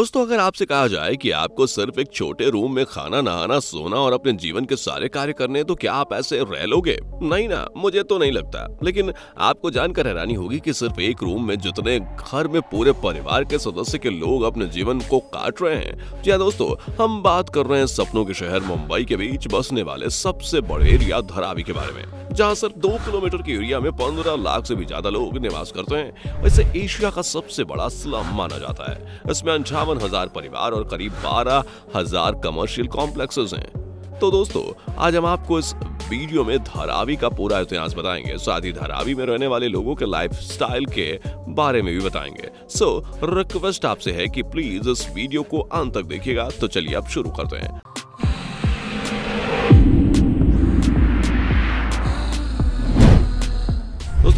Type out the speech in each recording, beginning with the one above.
दोस्तों, अगर आपसे कहा जाए कि आपको सिर्फ़ एक छोटे रूम में खाना, नहाना, सोना और अपने जीवन के सारे कार्य करने तो क्या आप ऐसे रह लोगे? नहीं ना, मुझे तो नहीं लगता। लेकिन आपको जानकर हैरानी होगी कि सिर्फ़ एक रूम में जितने घर में पूरे परिवार के सदस्य के लोग अपने जीवन को काट रहे हैं। जी दोस्तों, हम बात कर रहे हैं सपनों के शहर मुंबई के बीच बसने वाले सबसे बड़े एरिया धरावी के बारे में। जहाँ सिर्फ़ दो किलोमीटर के एरिया में पंद्रह लाख से भी ज़्यादा लोग निवास करते हैं इसे एशिया का सबसे बड़ा स्लम माना जाता है। इसमें अंठावन हज़ार परिवार और करीब बारह हज़ार कमर्शियल कॉम्प्लेक्सेस हैं। तो दोस्तों, आज हम आपको इस वीडियो में धारावी का पूरा इतिहास बताएँगे, साथ ही धारावी में रहने वाले लोगों के लाइफ स्टाइल के बारे में भी बताएँगे। सो रिक्वेस्ट आपसे है कि प्लीज़ इस वीडियो को अंत तक देखिएगा तो चलिए अब शुरू करते हैं।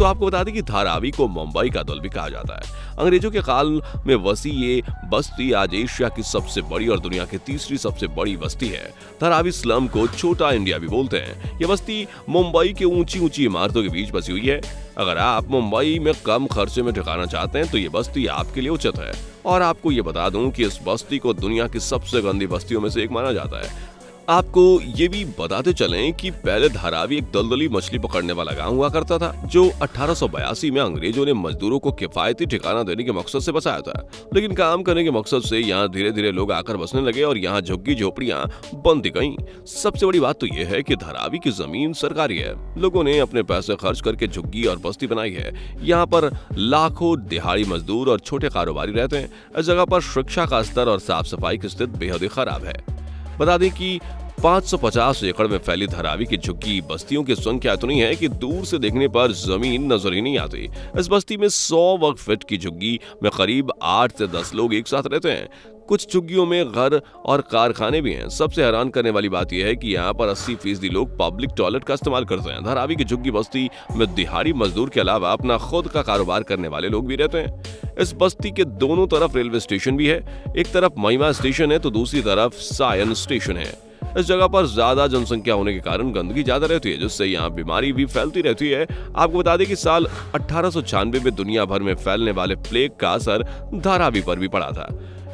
दोस्तों आपको बता दें कि धारावी को मुंबई का दल भी कहा जाता है। अंग्रेज़ों के काल में वसी ये बस्ती आज एशिया की सबसे बड़ी और दुनिया की तीसरी सबसे बड़ी बस्ती है। धारावी स्लम को छोटा इंडिया भी बोलते हैं। ये बस्ती मुंबई के ऊँची ऊँची इमारतों के बीच बसी हुई है। अगर आप मुंबई में कम खर्चे में ठिकाना चाहते हैं तो ये बस्ती आपके लिए उचित है। और आपको ये बता दूँ कि इस बस्ती को दुनिया की सबसे गंदी बस्तियों में से एक माना जाता है। आपको ये भी बताते चलें कि पहले धारावी एक दलदली मछली पकड़ने वाला गाँव हुआ करता था, जो अठारह सौ बयासी में अंग्रेज़ों ने मजदूरों को किफायती ठिकाना देने के मकसद से बसाया था। लेकिन काम करने के मकसद से यहाँ धीरे धीरे लोग आकर बसने लगे और यहाँ झुग्गी झोपड़ियाँ बंद गईं। सबसे बड़ी बात तो ये है की धारावी की ज़मीन सरकारी है। लोगों ने अपने पैसे खर्च करके झुग्गी और बस्ती बनाई है। यहाँ पर लाखों दिहाड़ी मजदूर और छोटे कारोबारी रहते हैं। इस जगह पर शिक्षा का स्तर और साफ़ सफ़ाई की स्थिति बेहद ही खराब है। बता दें कि 550 एकड़ में फैली धरावी की झुग्गी, बस्तियों की संख्या इतनी है कि दूर से देखने पर ज़मीन नज़र ही नहीं आती। इस बस्ती में 100 वर्ग फीट की झुग्गी में करीब 8 से 10 लोग एक साथ रहते हैं। कुछ झुग्गियों में घर और कारखाने भी हैं। सबसे हैरान करने वाली बात यह है कि यहाँ पर 80 फ़ीसदी लोग पब्लिक टॉयलेट का इस्तेमाल करते हैं। धरावी की झुग्गी बस्ती में दिहाड़ी मजदूर के अलावा अपना खुद का कारोबार करने वाले लोग भी रहते हैं। इस बस्ती के दोनों तरफ़ रेलवे स्टेशन भी है। एक तरफ़ महिमा स्टेशन है तो दूसरी तरफ़ सायन स्टेशन है। इस जगह पर ज़्यादा जनसंख्या होने के कारण गंदगी ज़्यादा रहती है, जिससे यहाँ बीमारी भी फैलती रहती है। आपको बता दें कि साल अठारह में दुनिया भर में फैलने वाले प्लेग का असर धारावी पर भी पड़ा था।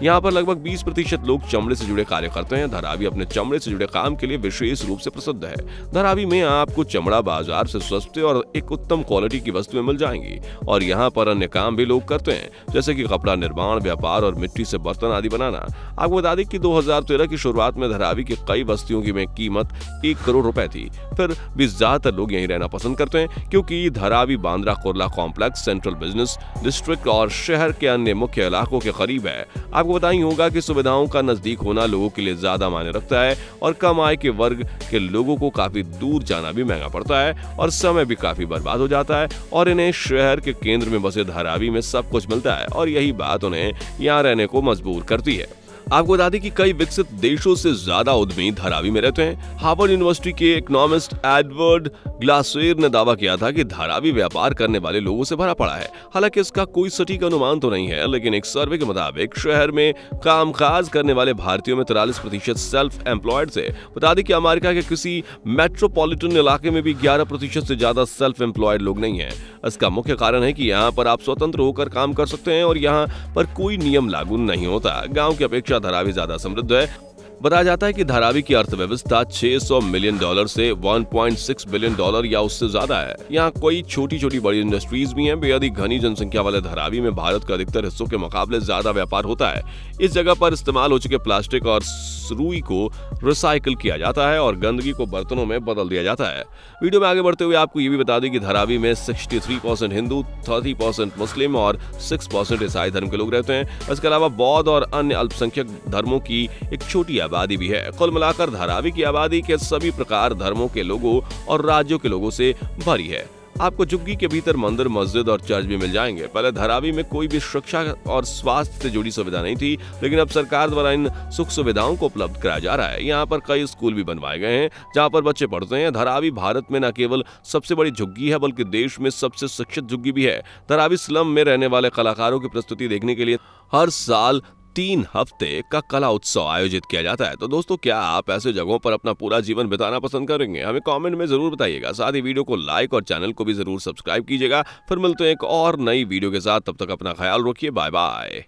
यहाँ पर लगभग 20 प्रतिशत लोग चमड़े से जुड़े कार्य करते हैं। धरावी अपने चमड़े से जुड़े काम के लिए विशेष रूप से प्रसिद्ध है। धरावी में आपको चमड़ा बाज़ार से सस्ते और एक उत्तम क्वालिटी की वस्तुएँ मिल जाएँगी। और यहाँ पर अन्य काम भी लोग करते हैं, जैसे की कपड़ा निर्माण, व्यापार और मिट्टी से बर्तन आदि बनाना। आपको बता दें की दो हज़ार तेरह की शुरुआत में धरावी की कई बस्तियों की कीमत एक करोड़ रुपए थी। फिर भी ज़्यादातर लोग यही रहना पसंद करते हैं, क्योंकि Dharavi Bandra Kurla complex central business district और शहर के अन्य मुख्य इलाकों के करीब है। आपको आपको बताई होगा कि सुविधाओं का नज़दीक होना लोगों के लिए ज़्यादा मायने रखता है और कम आय के वर्ग के लोगों को काफ़ी दूर जाना भी महँगा पड़ता है और समय भी काफ़ी बर्बाद हो जाता है और इन्हें शहर के केंद्र में बसे धारावी में सब कुछ मिलता है और यही बात उन्हें यहाँ रहने को मजबूर करती है। आपको बता दें कि कई विकसित देशों से ज़्यादा उद्यमी धारावी में रहते हैं। हार्वर्ड यूनिवर्सिटी के इकोनॉमिस्ट एडवर्ड ग्लासेर ने दावा किया था कि धारावी व्यापार करने वाले लोगों से भरा पड़ा है। हालाँकि इसका कोई सटीक अनुमान तो नहीं है, लेकिन एक सर्वे के मुताबिक शहर में कामकाज करने वाले भारतीयों में तिरालीस प्रतिशत सेल्फ एम्प्लॉयड से बता दें कि अमेरिका के किसी मेट्रोपॉलिटन इलाके में भी ग्यारह प्रतिशत से ज़्यादा सेल्फ एम्प्लॉयड लोग नहीं है। इसका मुख्य कारण है कि यहाँ पर आप स्वतंत्र होकर काम कर सकते हैं और यहाँ पर कोई नियम लागू नहीं होता। गाँव की अपेक्षा धारावी ज़्यादा समृद्ध है। बताया जाता है कि धारावी की अर्थव्यवस्था 600 मिलियन डॉलर से 1.6 बिलियन डॉलर या उससे ज़्यादा है। यहाँ कोई छोटी छोटी बड़ी इंडस्ट्रीज़ भी हैं, बेहद ही घनी जनसंख्या वाले धारावी में भारत के अधिकतर हिस्सों के मुकाबले ज़्यादा व्यापार होता है। इस जगह पर इस्तेमाल हो चुके प्लास्टिक और रुई को रिसाइकल किया जाता है और गंदगी को बर्तनों में बदल दिया जाता है। वीडियो में आगे बढ़ते हुए आपको ये भी बता दें कि धारावी में 63 परसेंट हिंदू 30 परसेंट मुस्लिम और 6 परसेंट ईसाई धर्म के लोग रहते हैं। इसके अलावा बौद्ध और अन्य अल्पसंख्यक धर्मों की एक छोटी आबादी भी है। कुल मिलाकर धारावी की आबादी के सभी प्रकार धर्मों के लोगों और राज्यों के लोगों से भरी है। आपको झुग्गी के भीतर मंदिर, मस्जिद और चर्च भी मिल जाएँगे। पहले धरावी में कोई भी शिक्षा और स्वास्थ्य से जुड़ी सुविधा नहीं थी, लेकिन अब सरकार द्वारा इन सुख सुविधाओं को उपलब्ध कराया जा रहा है। यहाँ पर कई स्कूल भी बनवाए गए हैं, जहाँ पर बच्चे पढ़ते हैं। धरावी भारत में न केवल सबसे बड़ी झुग्गी है, बल्कि देश में सबसे शिक्षित झुग्गी भी है। धरावी स्लम में रहने वाले कलाकारों की प्रस्तुति देखने के लिए हर साल तीन हफ़्ते का कला उत्सव आयोजित किया जाता है। तो दोस्तों, क्या आप ऐसे जगहों पर अपना पूरा जीवन बिताना पसंद करेंगे? हमें कमेंट में ज़रूर बताइएगा। साथ ही वीडियो को लाइक और चैनल को भी ज़रूर सब्सक्राइब कीजिएगा। फिर मिलते हैं एक और नई वीडियो के साथ। तब तक अपना ख्याल रखिए। Bye bye